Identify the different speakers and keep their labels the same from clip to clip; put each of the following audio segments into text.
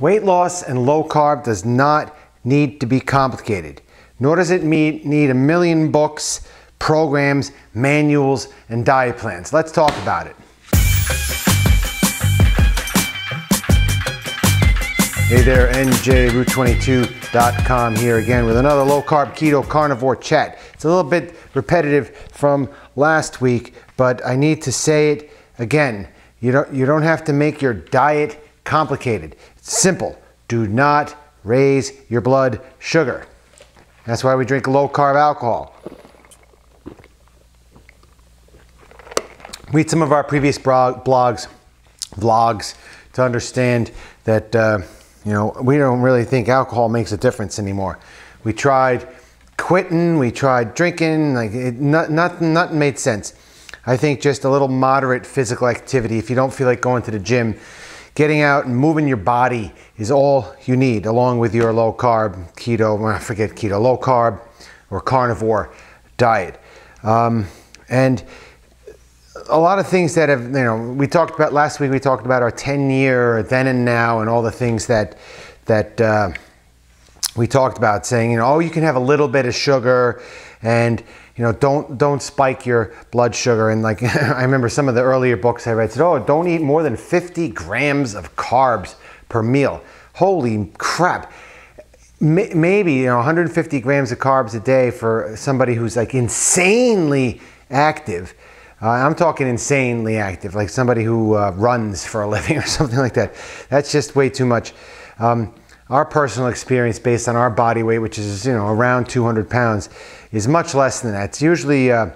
Speaker 1: Weight loss and low carb does not need to be complicated, nor does it need a million books, programs, manuals, and diet plans. Let's talk about it. Hey there, NJRoute22.com here again with another low carb keto carnivore chat. It's a little bit repetitive from last week, but I need to say it again. You don't, you don't have to make your diet complicated. Simple. Do not raise your blood sugar. That's why we drink low carb alcohol. Read some of our previous blogs, vlogs to understand that uh, you know we don't really think alcohol makes a difference anymore. We tried quitting, we tried drinking, like it, not, nothing, nothing made sense. I think just a little moderate physical activity. If you don't feel like going to the gym, getting out and moving your body is all you need, along with your low carb, keto, I forget keto, low carb or carnivore diet. Um, and a lot of things that have, you know, we talked about last week, we talked about our 10 year then and now and all the things that, that uh, we talked about saying, you know, oh, you can have a little bit of sugar and, you know, don't don't spike your blood sugar. And like I remember some of the earlier books I read said, oh, don't eat more than 50 grams of carbs per meal. Holy crap! Maybe you know 150 grams of carbs a day for somebody who's like insanely active. Uh, I'm talking insanely active, like somebody who uh, runs for a living or something like that. That's just way too much. Um, our personal experience based on our body weight, which is you know around 200 pounds, is much less than that. It's usually uh,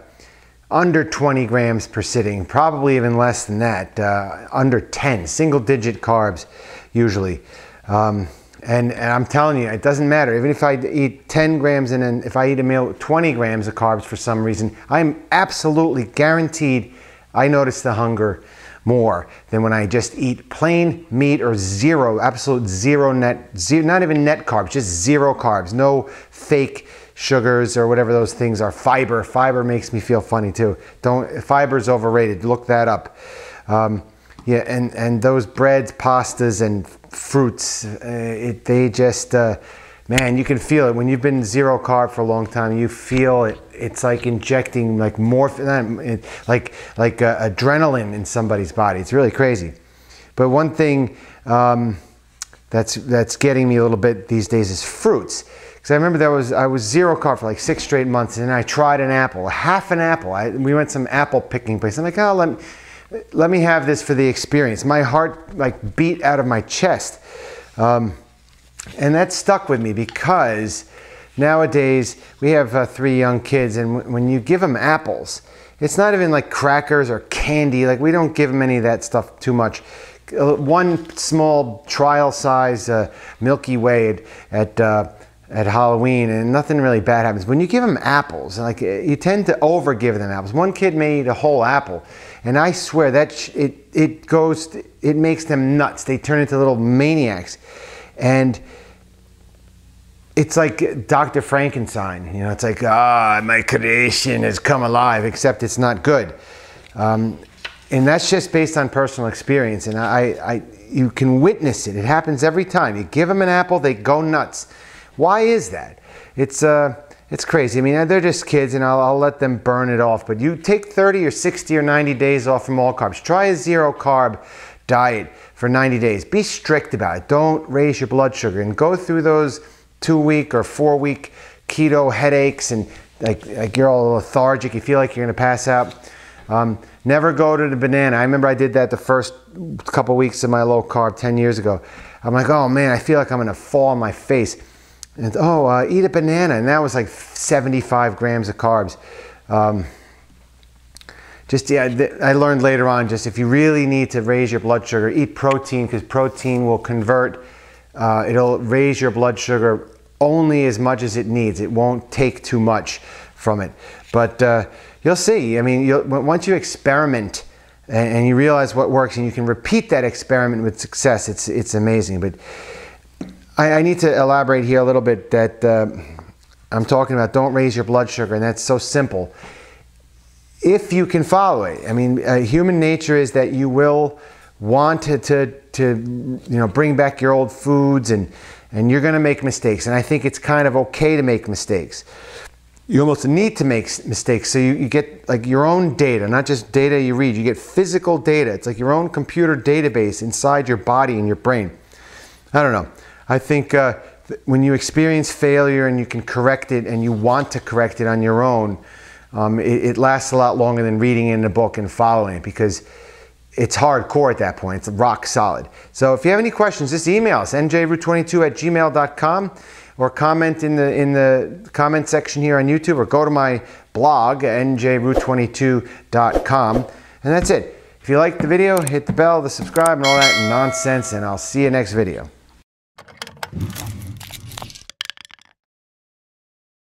Speaker 1: under 20 grams per sitting, probably even less than that, uh, under 10, single digit carbs usually. Um, and, and, I'm telling you, it doesn't matter. Even if I eat 10 grams and then if I eat a meal 20 grams of carbs for some reason, I'm absolutely guaranteed I notice the hunger more than when I just eat plain meat or zero, absolute zero net, zero, not even net carbs, just zero carbs, no fake sugars or whatever those things are. Fiber, fiber makes me feel funny too. Don't fiber's overrated. Look that up. Um, yeah, and and those breads, pastas, and fruits, uh, it, they just uh, man, you can feel it when you've been zero carb for a long time. You feel it. It's like injecting like morphine, like like uh, adrenaline in somebody's body. It's really crazy. But one thing um, that's that's getting me a little bit these days is fruits because I remember there was I was zero carb for like six straight months, and I tried an apple, half an apple. I, we went some apple picking place. I'm like, oh, let me, let me have this for the experience. My heart like beat out of my chest, um, and that stuck with me because nowadays we have uh, three young kids, and when you give them apples, it's not even like crackers or candy. Like we don't give them any of that stuff too much. Uh, one small trial size uh, Milky Way at, at uh, at Halloween and nothing really bad happens. When you give them apples, like you tend to over give them apples. One kid may eat a whole apple and I swear that it, it goes, it makes them nuts. They turn into little maniacs. And it's like Dr. Frankenstein, you know, it's like, ah, my creation has come alive, except it's not good. Um, and that's just based on personal experience. And I, I, you can witness it. It happens every time. You give them an apple, they go nuts. Why is that? It's, uh, it's crazy. I mean, they're just kids and I'll, I'll, let them burn it off. But you take 30 or 60 or 90 days off from all carbs. Try a zero carb diet for 90 days. Be strict about it. Don't raise your blood sugar and go through those two week or four week keto headaches and like, like you're all lethargic. You feel like you're going to pass out. Um, never go to the banana. I remember I did that the first couple weeks of my low carb 10 years ago. I'm like, oh man, I feel like I'm going to fall on my face and oh, uh, eat a banana, and that was like 75 grams of carbs. Um, just yeah, I learned later on. Just if you really need to raise your blood sugar, eat protein because protein will convert. Uh, it'll raise your blood sugar only as much as it needs. It won't take too much from it. But uh, you'll see. I mean, once you experiment and, and, you realize what works, and you can repeat that experiment with success, it's it's amazing. But I, I need to elaborate here a little bit that uh, I'm talking about don't raise your blood sugar, and that's so simple. If you can follow it, I mean, uh, human nature is that you will want to, to, to you know, bring back your old foods and, and you're going to make mistakes. And I think it's kind of okay to make mistakes. You almost need to make mistakes. So you, you get like your own data, not just data you read. You get physical data. It's like your own computer database inside your body and your brain. I don't know. I think uh, when you experience failure and you can correct it and you want to correct it on your own, um, it, it lasts a lot longer than reading in a book and following it because it's hardcore at that point. It's rock solid. So if you have any questions, just email us, njroute22 at gmail.com or comment in the, in the comment section here on YouTube or go to my blog, njroute22.com. And that's it. If you liked the video, hit the bell, the subscribe, and all that nonsense, and I'll see you next video.